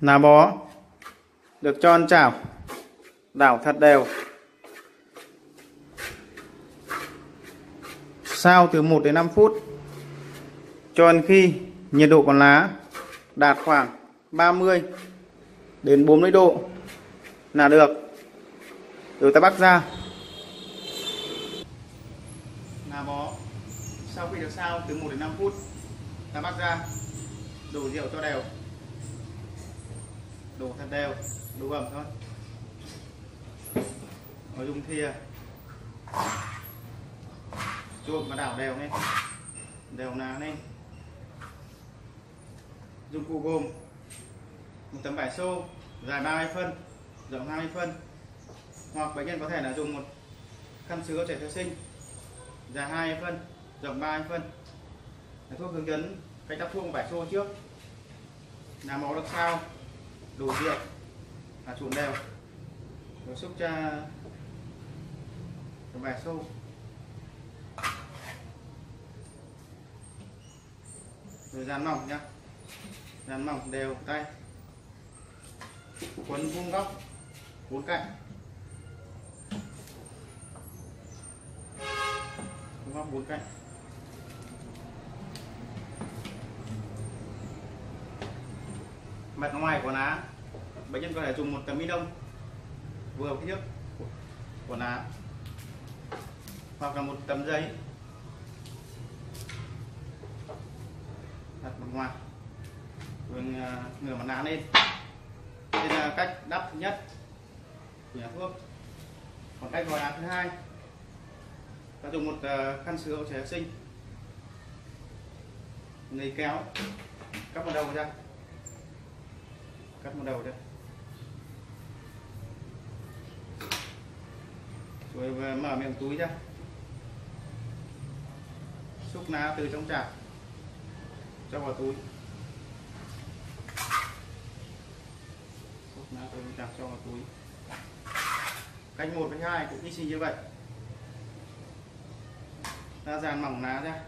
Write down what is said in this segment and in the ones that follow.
Ná bó được cho ăn chảo, đảo thật đều. Sao từ 1 đến 5 phút cho đến khi nhiệt độ của lá đạt khoảng 30 đến 40 độ là được. Rồi ta bắt ra. Là bó sau khi được sao từ 1 đến 5 phút ta bắt ra đổ rượu cho đều đổ thật đều đủ ẩm thôi. Rồi dùng thìa. Trộn và đảo đều lên đều ná lên dụng cụ gồm một tấm vải xô, dài 30 phân, rộng 20 phân. Hoặc bệnh nhân có thể là dùng một khăn sứa trẻ sơ sinh, dài 2 phân, rộng 3 phân. Là thuốc hướng dẫn cách đắp thuốc vải xô trước. Là máu được sao đồ rượu. Là trộn đều rồi xúc cha. Cái vải xô. Rồi dàn mỏng nhá. Dàn mỏng đều tay. Quấn vuông góc. Bốn cạnh. Vuông góc bốn cạnh. Mặt ngoài của lá, bệnh nhân có thể dùng một tấm ni lông vừa kích thước của lá, hoặc là một tấm giấy đặt mặt ngoài rồi à, ngửa mặt lá lên. Đây là cách đắp thứ nhất của nhà thuốc. Còn cách gói lá thứ hai, ta dùng một à, khăn sữa trẻ sinh. Lấy kéo cắp một đầu ra cắt một đầu đây rồi mở miệng túi ra. Xúc lá từ trong chạc cho vào túi. Xúc lá từ trong chạc cho vào túi. Cách một với hai cũng y xì như vậy. Ta dàn mỏng lá ra.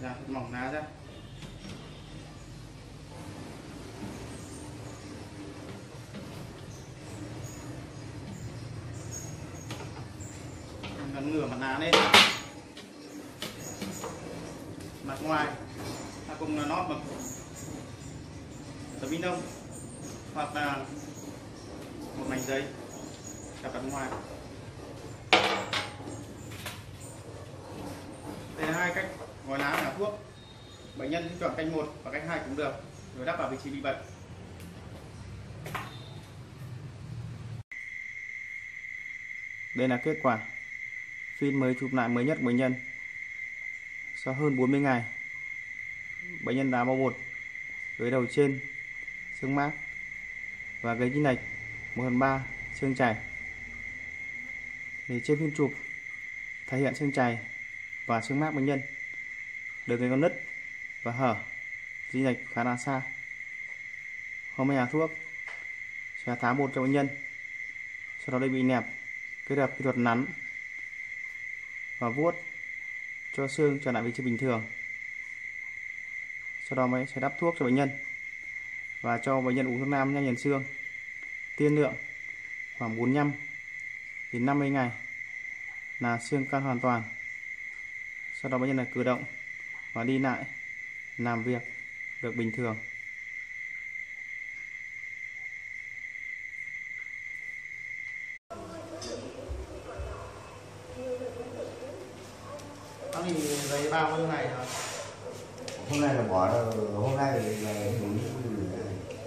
Dàn mỏng lá ra gắn ngửa mặt lá lên mặt ngoài ta cùng là nót bằng tấm ni lông hoặc là một mảnh giấy đặt ở ngoài đây là hai cách lá là thuốc, bệnh nhân chọn canh một và canh hai cũng được, rồi đắp vào vị trí bị bệnh. Đây là kết quả. Phim mới chụp lại mới nhất của bệnh nhân. Sau hơn 40 ngày, bệnh nhân đã bao bột dưới đầu trên, xương mát và gây chênh lệch 1 phần 3 xương chảy. Thì trên phim chụp thể hiện xương chảy và xương mát bệnh nhân được cái con nứt và hở. Di lệch khá là xa. Hôm nay nhà thuốc. Sẽ tháo một cho bệnh nhân. Sau đó đây bị nẹp, kết hợp kỹ thuật nắn và vuốt cho xương trở lại vị trí bình thường. Sau đó mới sẽ đắp thuốc cho bệnh nhân và cho bệnh nhân uống thuốc nam nhanh nhần xương. Tiên lượng khoảng 45 đến 50 ngày là xương căn hoàn toàn. Sau đó bệnh nhân là cử động và đi lại làm việc được bình thường thì lấy bao nhiêu ngày rồi? hôm nay là bỏ hôm nay là bốn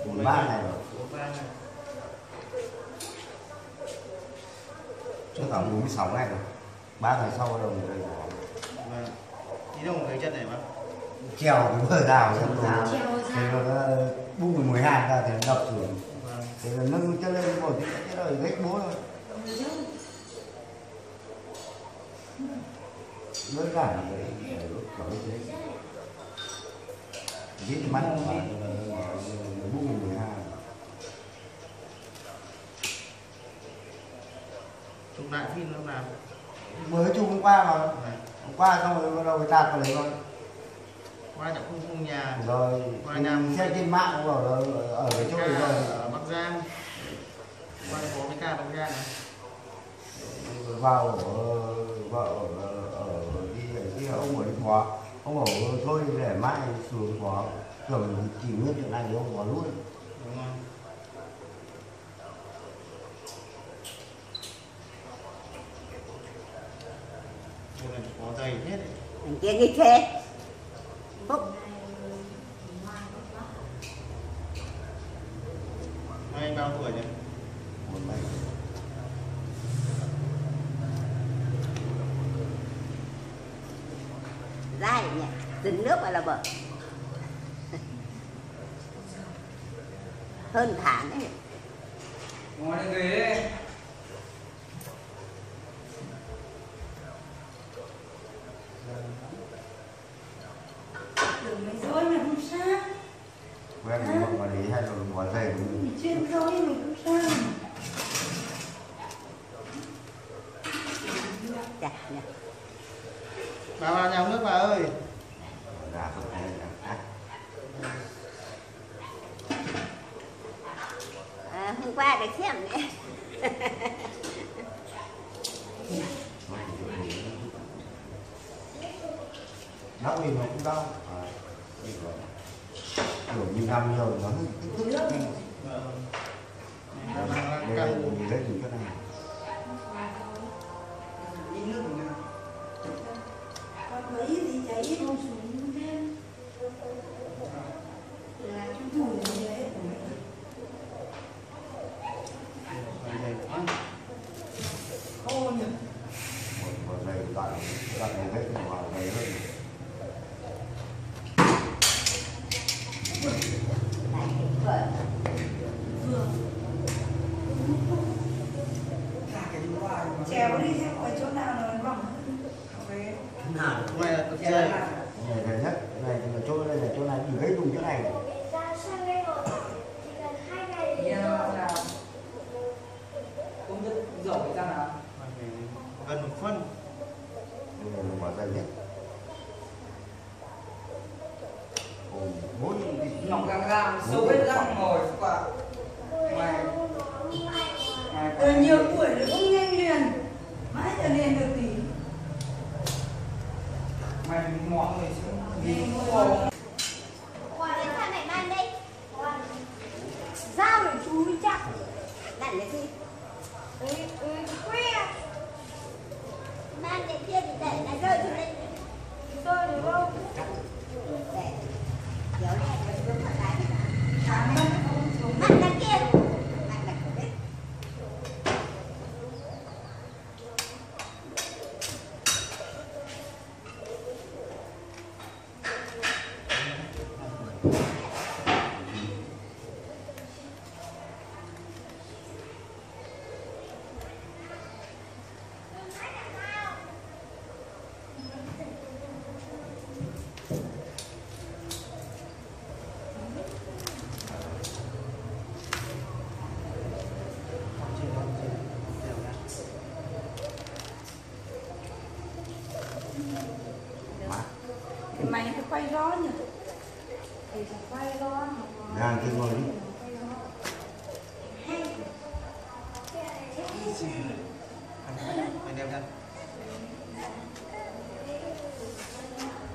bốn ba ngày rồi Bốn ba ngày. cho khoảng 46 ngày rồi ba ngày sau bắt đầu người bỏ Vâng. Tí đâu một cái chân này mà. treo cái bờ rào xong rồi Treo thì ra. nó bung 12 ra thì nó đập xuống Vâng. thì nó nâng chân lên một cái cái rồi gách bố thôi đơn giản là cái cái lúc đó thế giết mắt mà nó bung 12 Chụp lại phim lúc nào? mới chung hôm qua mà. Vâng. hôm qua xong rồi bắt đầu tạt vào đấy thôi qua chẳng không không nhà. Rồi Ngoài Nam- xem trên mạng cũng bảo là ở cái chỗ này rồi. ở Bắc Giang. Qua có cái ca Bắc Giang này vào ở vào ở ở đi cái ông ở đi bỏ ông bảo thôi để mai xuống bỏ rồi chỉ nguyên chuyện này thì ông bỏ luôn đúng không Có dày hết đấy. thằng kia như thế. Phúc. Hai anh bao tuổi nhỉ? một ngày dai nhỉ. Dính nước vào là bờ hơn tháng ấy ngồi lên ghế Ừ, ừ, không? Xuống mắt đằng kia mắt đằng kia Cái máy phải quay gió nhỉ Thì phải quay gió ra kia ngồi đi. Anh em ra.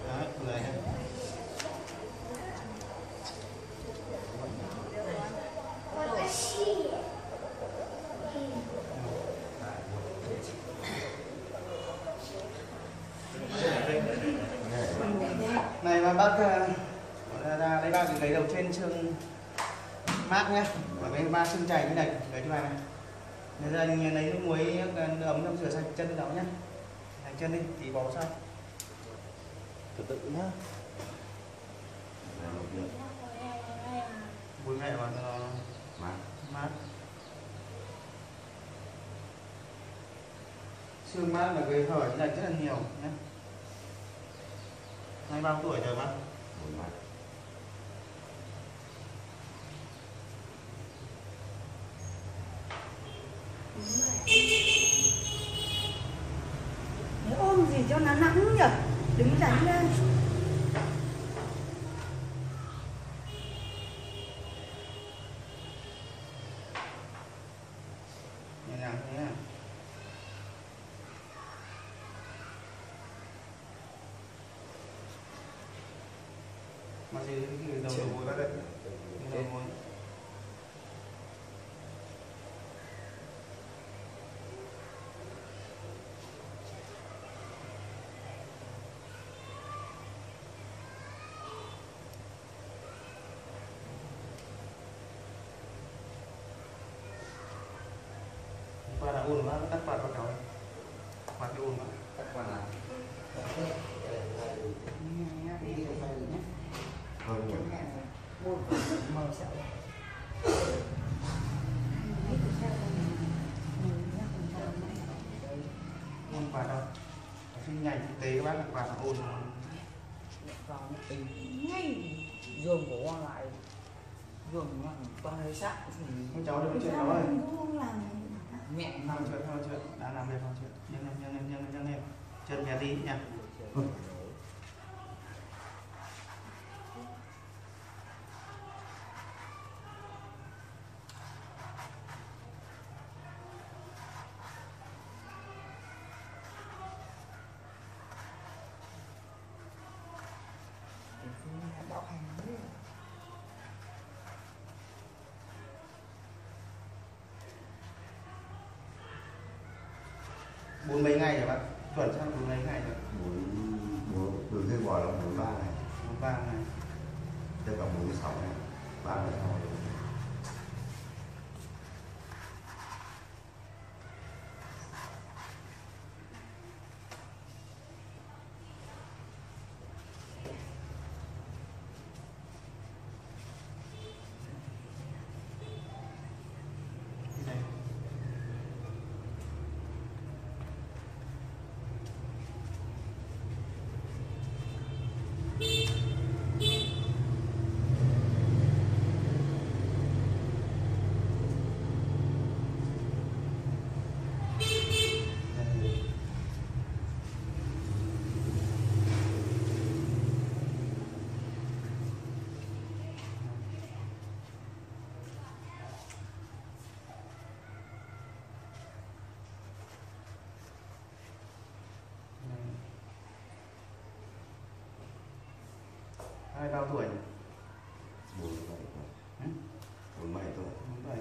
Đó, người nhá. này mà bác ờ, ra, ra lấy bác thì lấy đầu trên xương mát nhá và cái ba xương chảy như này lấy cho bà này bây giờ anh lấy nước muối ấm xong rửa sạch chân đó nhá. Sạch chân đi tí bỏ sau. Từ từ nhá. Bùi mẹ mà nó Mà mát. Xương mát là gây hở này rất là nhiều nhé hai bao tuổi rồi bác một mặt Nếu ôm gì cho nó nắng nhỉ? Đứng rắn lên. buồn quá tắt quạt vào cậu quạt buồn quá. Tắt quạt nào thôi buồn mờ sợ ôn quạt đâu. Cái ngành thực tế các bác là quạt là ôn vào tính ngay. Giường của lại. Giường con hơi sắc thì cháu được chuyện cháu rồi nhẹ. Không chuyện, không chuyện. Đã làm đây không chuyện. Nâng lên, nâng lên, nâng lên, nâng lên. Chân nhà tí nha. 2 rồi bác chuẩn sang đường lấy ngày rồi bốn đường dây bò là bốn ba ngày. Bốn ba ngày. Đây là 46 này 36 này hai bao tuổi nhỉ? bốn bảy tuổi. Bốn bảy tuổi. Bốn bảy.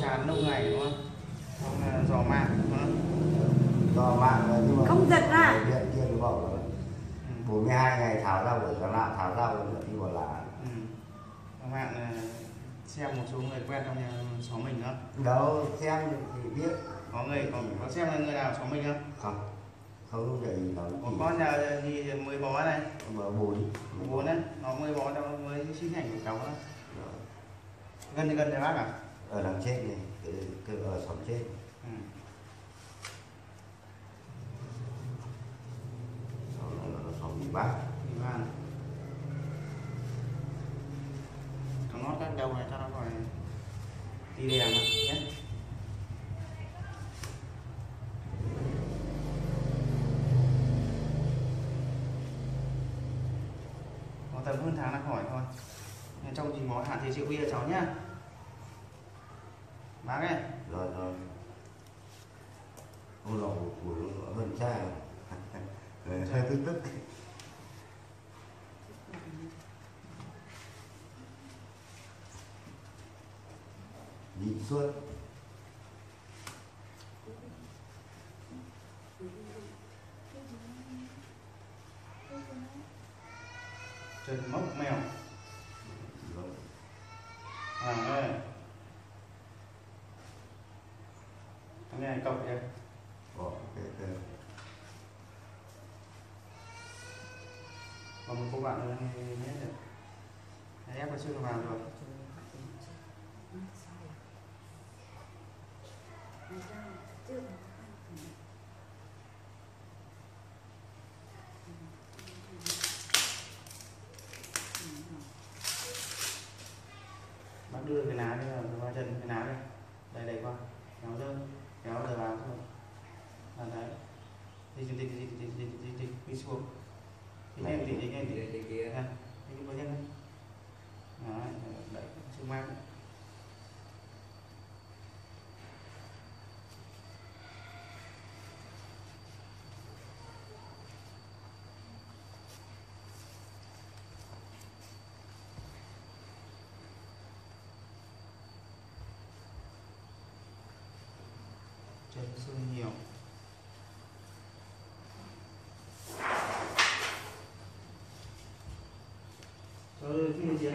Chán lâu ngày đúng không? Không là mạng đúng không? Do mạng rồi nhưng mà Không giật ra. điện kia nó bảo là Ừ. 42 ngày tháo ra buổi còn lại tháo ra nữa thì còn là Ừ. Các bạn là xem một số người quen trong nhà xóm mình nữa đâu xem thì biết. Có người có, có xem là người nào xóm mình không? Không. Không vậy nó có con nhà gì mới bó này? Mở bốn. Bố đấy nó mới bó cho mới xin ảnh của cháu đó. Gần thì gần nhà bác à ở đằng trên này cái, cái ở xóm trên. Ừ. xóm bác Ủy ban Thằng nót các đầu này cho nó khỏi tí đèn mà nhé có tầm hơn tháng là khỏi thôi Nên trong chỉ bó hạn thì chịu bia cháu nhá. Bác ơi. Rồi rồi. Ông lò của nó hơn cha hơi tức tức nhìn suốt. Chân mốc mèo Rồi. à ơi này cậu kìa bỏ cái cái còn một cô bạn nữa thì hết rồi Đấy, ép vào chưa vào rồi. Bác đưa cái ná đi vào qua chân cái đây đây chân xương nhiều cho cái gì chị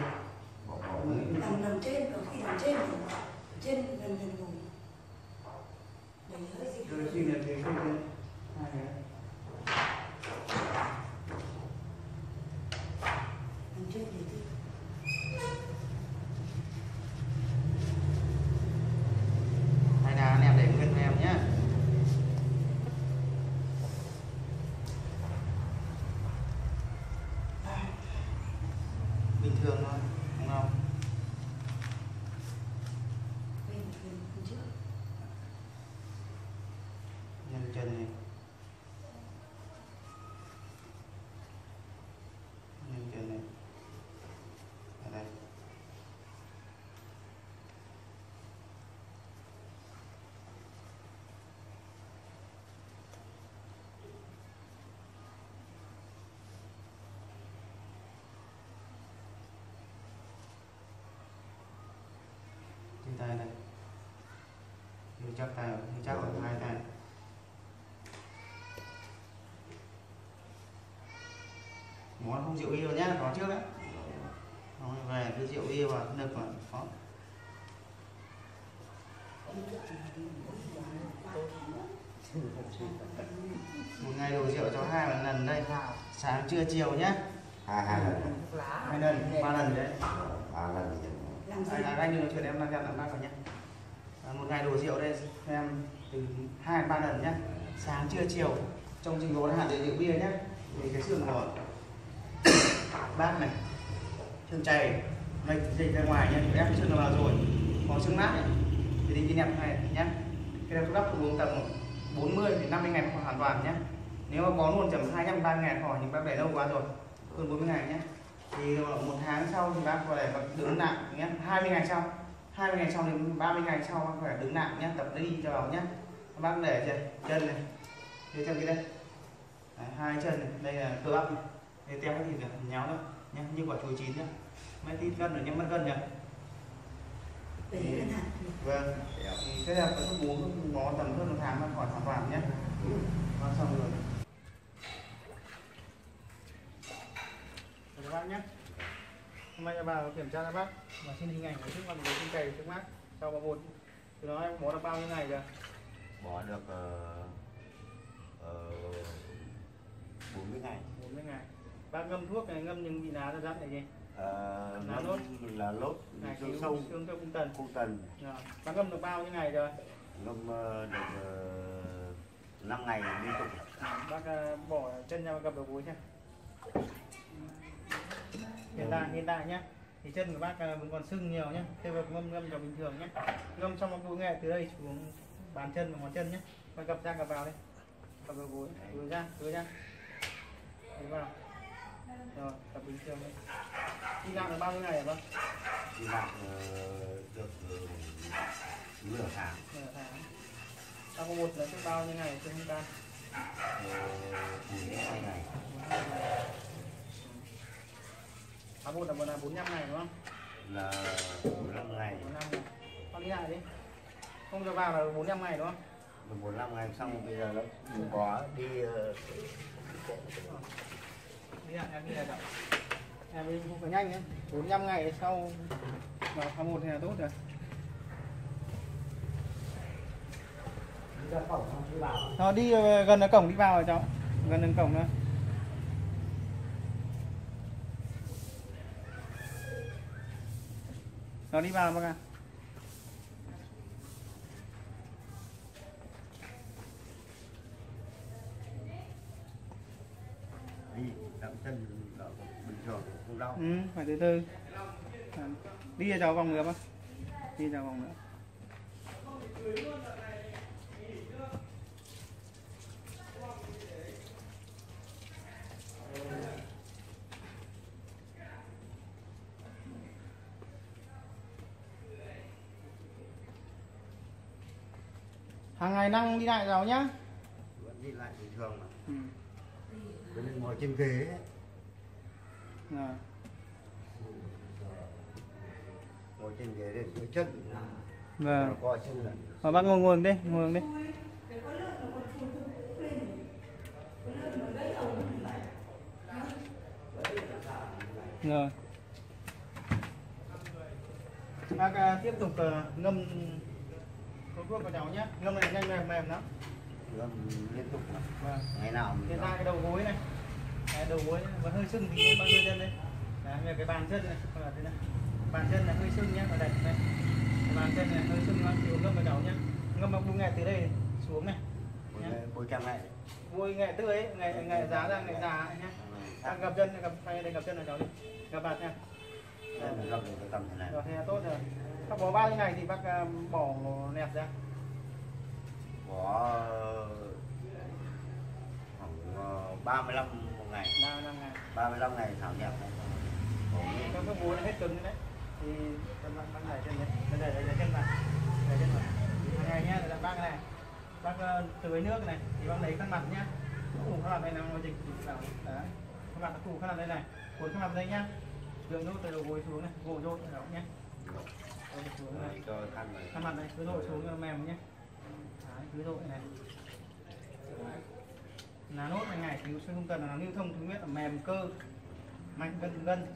bỏ bỏ nằm nằm trên có khi nằm trên trên gần gần vùng đầy hơi gì rồi suy nghĩ thì không có hai cái nằm trên thì thì hai đá anh em để nguyên cho em nhé bình thường thôi không đâu bên bên bên trước nhân chân này nhân chân này ở đây trên tay này chắc tay như chắc ở hai tay món không rượu bia nhá có trước đấy. Không về cứ rượu bia vào nực mà khó một ngày đổ rượu cho hai lần đây. Sáng trưa chiều nhá. Hai hai lần. Hai lần. Ba lần đấy. Ba lần anh anh đừng nói chuyện em đang gặp làm bác rồi nhé à, một ngày đổ rượu đây em từ hai ba lần nhé sáng trưa chiều trong trình độ hạn để rượu bia nhé thì cái xương của bác này xương chày lệch dịch ra ngoài nhé ép xương vào rồi có xương mát này. Thì đi đi nẹp này nhé cái này thuốc đắp uống tầm 40 đến 50 ngày hoàn toàn nhé nếu mà có luôn tầm 200 3 ngày khỏi nhưng bác để lâu quá rồi hơn 40 ngày nhé thì một tháng sau thì bác có thể đứng nặng nhé 20 ngày sau. 20 ngày sau đến 30 ngày sau bác phải đứng nặng nhé tập đi cho vào nhé bác để chân chân này. Để chân kia đây. Đấy, hai chân này. Đây là cơ bắp này. Cái thịt này nhéo nữa nhé như quả chuối chín nhé mấy tí cân rồi nhưng mất cân nhỉ vâng thì cái là cái thuốc uống nó tầm hơn một tháng là khỏi hoàn toàn nhé vâng xong rồi. Các bác nhé hôm nay vào kiểm tra cho bác. Và xin hình ảnh của chiếc con xin cày trước mắt sau vào một. Từ đó em bỏ được bao nhiêu ngày rồi bỏ được uh, 40 ngày. 40 ngày. Bác ngâm thuốc này ngâm những vị lá ra rắn này gì Ờ, Là nó lốt. là lốt này xương sâu xương tiêu cung tần. Cung tần. Rồi. bác ngâm được bao nhiêu ngày rồi? Ngâm ờ, được uh, 5 ngày liên tục. Bác ờ, bỏ chân ra gập đầu gối nhé hiện tại hiện tại nhé thì chân của bác ờ, vẫn còn sưng nhiều nhé thế mà ngâm ngâm cho bình thường nhé ngâm xong búi nghệ từ đây xuống bàn chân và ngón chân nhé bác gập ra gập vào đây. Gập đầu gối gối ra gối ra. Gối vào. Rồi tập bình thường đấy đi làm được bao nhiêu ngày hả bác? Đi lại ờ, được ờ, nửa tháng. Nửa tháng. Sau một là trước bao nhiêu ngày trên không tan? Bốn hai ngày tháng một là một là bốn năm ngày đúng không? Là 45 ngày. Bốn năm ngày. Con đi lại đi. Không cho vào là bốn năm ngày đúng không? Được 45 ngày xong bây giờ nó có đi ờ, đi lại em đi lại chậm em đi không phải nhanh nhé. Bốn năm ngày sau vào tháng một thì là tốt rồi. Nó đi ờ, gần ở cổng đi vào rồi cháu. Gần đến cổng thôi nó đi vào bác ạ đi đậm chân là bình thường không đau. Ừ, phải từ từ. À, đi cháu vòng nữa bác đi cho vòng nữa ngày năng đi lại cháu nhá vẫn đi lại bình thường mà ừ. nên ngồi trên ghế ấy. Rồi. ngồi trên ghế để dưới chân Vâng. coi chân là Mà bác ngồi ngồi đi, ngồi đi. Rồi. Bác à, tiếp tục à, ngâm thuốc thuốc của cháu nhé. Ngâm này nhanh mềm mềm lắm. ngâm liên tục. Vâng. ngày nào mình Hiện ra cái đầu gối này. Cái đầu gối này, vẫn hơi sưng thì bao nhiêu chân đây. Đấy, cái bàn chân này, hoặc là thế này. Bàn chân là hơi sưng nhá, và đây. đây. Cái bàn chân này hơi sưng lắm, thì ngâm vào cháu nhá. Ngâm bằng bung nghệ từ đây xuống này. bôi, kem này Bôi nghệ tươi ấy, nghệ nghệ giá ra nghệ già nhá. À, gập chân, gập tay đây gập chân này cháu đi. Gập bạt nha. đây gập được tầm thế này Rồi thế là tốt rồi. Bác bỏ bao nhiêu ngày thì bác à, bỏ nẹp ra. khoảng ờ, 35 một ngày 3 năm ngày. 35 ngày thảo nhạc Các bác bố hết cứng đấy. Thì bác đẩy chân đấy. Đẩy đẩy đẩy chân vào. Đẩy chân vào. Hàng ngày nhá, là bác này. Bác ờ, từ với nước này thì bác lấy khăn mặt nhá. Phủ khăn mặt đây là nó dịch vào. Đấy. Khăn mặt nó phủ khăn mặt đây này. Cuốn khăn mặt đây nhá. Đường nốt từ đầu gối xuống này, gồ rốt này đó nhá. Rồi cho khăn này khăn mặt này cứ đội xuống cho mềm nhé Đấy, cứ đội này là nốt này ngày thì không cần là nó lưu thông thứ nhất là mềm cơ mạnh gân gân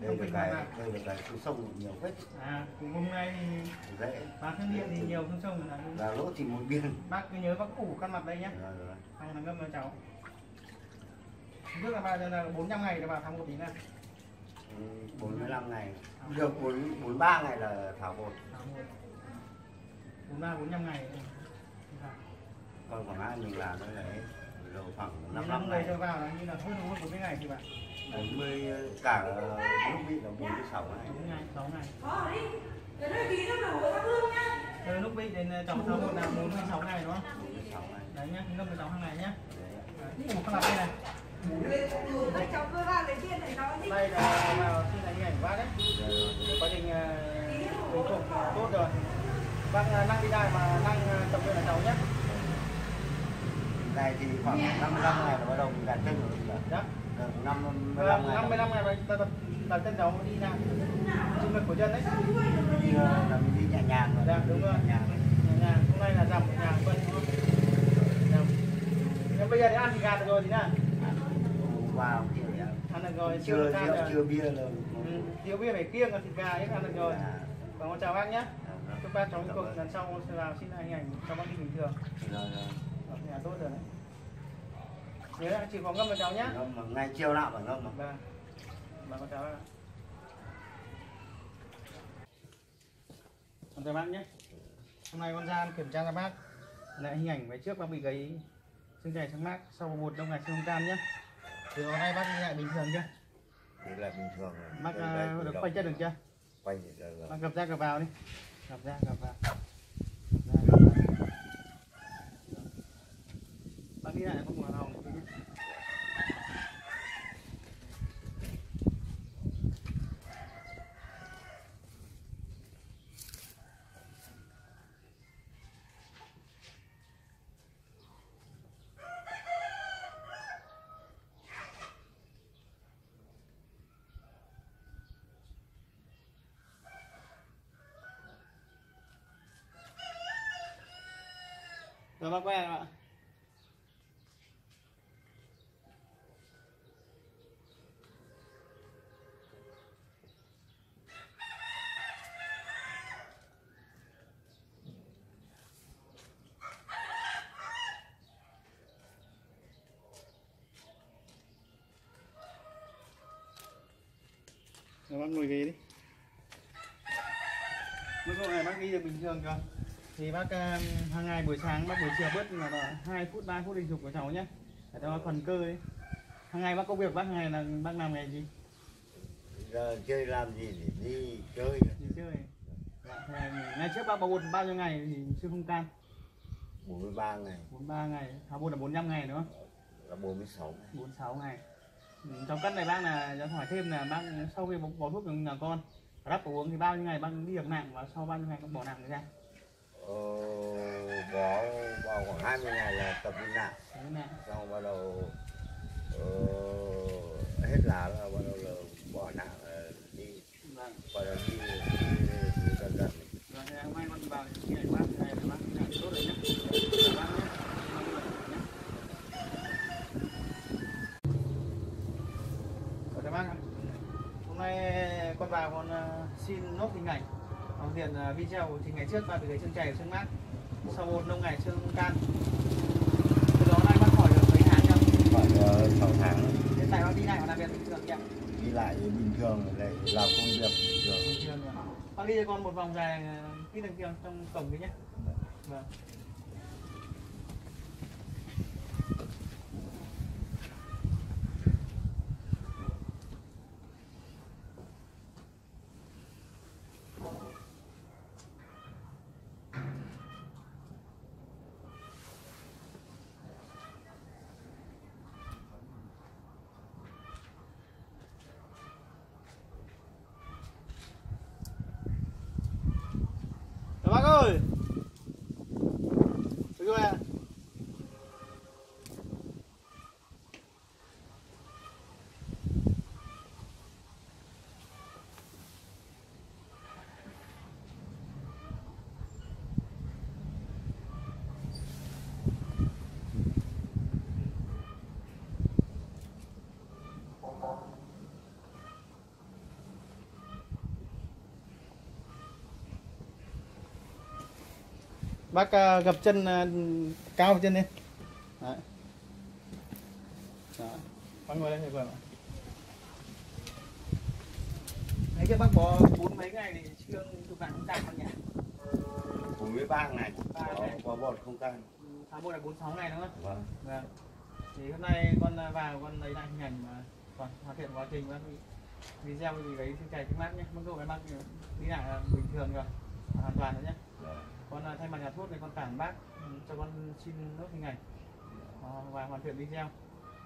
đây không cái đây được cái xuống sông nhiều vết à cùng hôm nay thì dễ bán thân điện thì nhiều thương sông là là lỗ chỉ một biên bác cứ nhớ bác ủ khăn mặt đây nhé rồi rồi xong là ngâm cho cháu trước là bà giờ là 45 ngày là bà thăm một tí này 45 ngày. Được 4, 43 ngày là thảo bột tháng một. 43 45 ngày. Còn còn ai mình làm đây đấy. Rồi khoảng 5 5 năm năm ngày. cho vào là như là hơn hơn 40 ngày thì bạn? 40 cả lúc bị là 46 ngày. 4 ngày 6 ngày. Từ lúc bị đến tổng sau một là 46 ngày đúng không? 46 ngày. Đấy nhá, ngâm 16 hàng ngày nhá. đấy Đấy, ủ khăn mặt đây này. Cháu cứ vào lấy tiền này nó đi. Đây là xin ảnh bác đấy. Quá trình ờ, bình phục tốt rồi. Bác ờ, năng đi đài mà năng ờ, tập luyện là cháu nhé. này thì khoảng 55 ngày là bắt đầu mình đặt chân rồi Đó. được 55 Ờ, ngày 55 ngày mà tập tập chân cháu đi ra. Trung lực của chân đấy. Thì, là mình đi nhẹ nhàng rồi Dạ, đúng rồi. nhẹ nhàng Nhẹ nhàng. Hôm nay là giảm nhẹ nhàng? Giảm. Nhưng bây giờ để ăn thì gà được rồi thì nào? Vào kiểu Ăn được rồi, chưa chưa rượu chưa bia rồi Ừ, rượu bia phải kiêng còn thịt gà ấy ăn được rồi. À, Vâng, con chào bác nhé. dạ, Chúc bác trong cuộc lần sau sẽ vào xin hình ảnh cho bác đi bình thường. rồi, rồi. Ở nhà tốt rồi đấy. Nhớ là chỉ có ngâm cho cháu nhé. Ngâm mà ngay chiều nào phải ngâm mà Vâng. Vâng con chào bác. Con chào bác nhé. Hôm nay con ra kiểm tra cho bác lại hình ảnh về trước bác bị gấy xương chảy xương mát sau một đông ngày xương cam nhé. Từ hôm nay bác lại bình thường chưa? thế là bình thường rồi Bác đây, được quay chân được chưa? quay thì là- là- Bác gập ra gập vào đi. Gập ra gập vào. Gập ra, gập vào. Bác đi lại không mở hồng tí nhé. Rồi bác quay ạ. Rồi bác ngồi ghế đi. Độ này bác đi được bình thường chưa? Thì bác um, hàng ngày buổi sáng bác buổi chiều bớt là là hai phút 3 phút đình dục của cháu nhé để cho phần cơ ấy. Hàng ngày bác công việc bác hàng ngày là bác làm nghề gì? Giờ chơi làm gì để đi chơi. Đi chơi. Dạ, thì ngày trước bác bảo bột bao nhiêu ngày thì chưa không can? 43 ngày. 43 ngày. Thảo bột là 45 ngày không? Là 46 ngày. 46 ngày. Ừ, trong cân này bác là cho hỏi thêm là bác sau khi bỏ, thuốc cho nhà con đắp uống thì bao nhiêu ngày bác đi được nặng và sau bao nhiêu ngày bác bỏ nặng ra ờ, bó vào khoảng 20 ngày là tập đi này xong bắt đầu ờ, hết lá là bắt đầu là bỏ nặng là đi. Vâng. Gọi là đi, dần dần. Ạ. Hôm nay con vào con ờ, xin nốt hình ảnh hoàn thiện ờ, video thì ngày trước ba bị gãy chân chày xương mát sau một năm ngày xương can. Từ đó nay bác hỏi được mấy tháng chưa? Khoảng uh, 6 tháng. Hiện tại bác đi lại và làm việc bình thường chưa? Đi lại bình thường lại làm công việc bình thường. Bình thường rồi bác đi cho con một vòng dài ờ, tí đằng kia trong cổng kia nhé. Vâng Rồi bác ơi Bác ờ, gập chân ờ, cao chân lên Đấy Đó. Bác ngồi đây thì vừa mà Đấy cái bác bỏ bốn mấy ngày thì chưa chụp ảnh không cao bác nhỉ 43 ngày Ba có, ngày. có bọt không tan Tháng 1 là 46 ngày đúng không? vâng Vâng. Thì hôm nay con ờ, vào con lấy lại hình ảnh mà còn hoàn thiện quá trình bác video thì lấy xin chảy trước mắt nhé. Mức độ cái bác đi lại là bình thường rồi. Hoàn toàn rồi nhé. Con ờ, thay mặt nhà thuốc thì con cảm bác ừ, cho con xin nốt hình ảnh Ờ, và hoàn thiện video.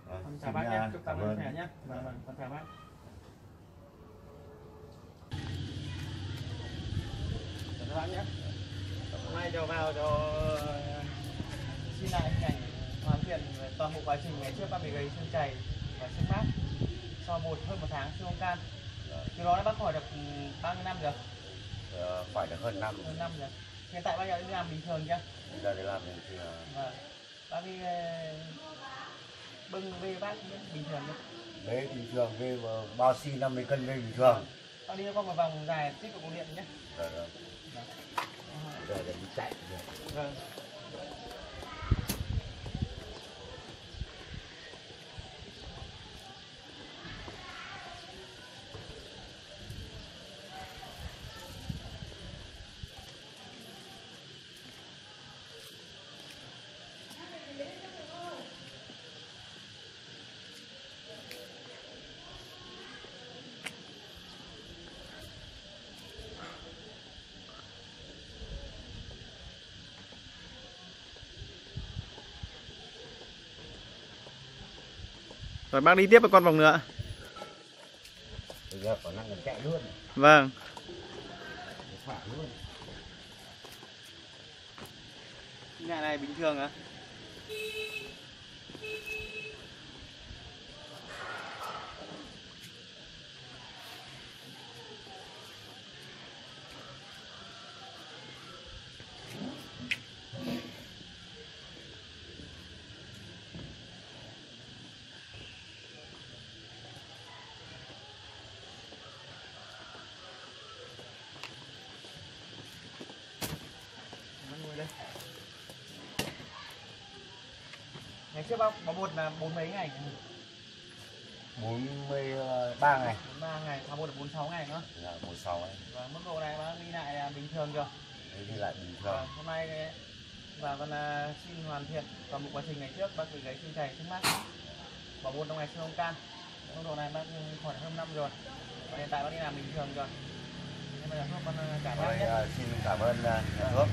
Vâng, Con chào bác nhé. à, Chúc bác cảm ơn. khỏe nhé. Vâng vâng, con chào bác. Chào các nhé. Hôm nay cho vào cho ờ, xin lại hình ảnh hoàn thiện toàn bộ quá trình ngày trước bác bị gầy xương chảy và xương mát sau một hơn một tháng âm can từ đó bác khỏi được ừ, bao nhiêu năm rồi Ờ, phải được hơn năm hơn năm rồi hiện tại bác đã đi làm bình thường chưa? Giờ để làm thì ờ, vâng. Bác đi ờ, bưng bê bác bình thường chưa bế bình thường vào bao xi 50 cân bế bình thường. Bác đi con một vòng dài tích của điện nhé? Rồi rồi giờ để đi chạy. Vâng rồi bác đi tiếp với con vòng nữa. Bây giờ có năng chạy luôn. Vâng. Luôn. Nhà này bình thường à ngày trước bác có một là bốn mấy ngày? 43 ngày. Bốn ba ngày tháng một là bốn sáu ngày nữa. Là 16 ấy và mức độ này bác đi lại là bình thường chưa? Đi lại bình và thường hôm nay và con à, xin hoàn thiện toàn bộ quá trình ngày trước bác bị gáy xương chảy xương mắt. Và một trong ngày xương ông can. Mức độ này bác khỏi hơn năm rồi. Và hiện tại bác đi làm bình thường rồi. Nên bây giờ con à, cảm ơn nhé. xin cảm ơn ờ, nhà Dạ,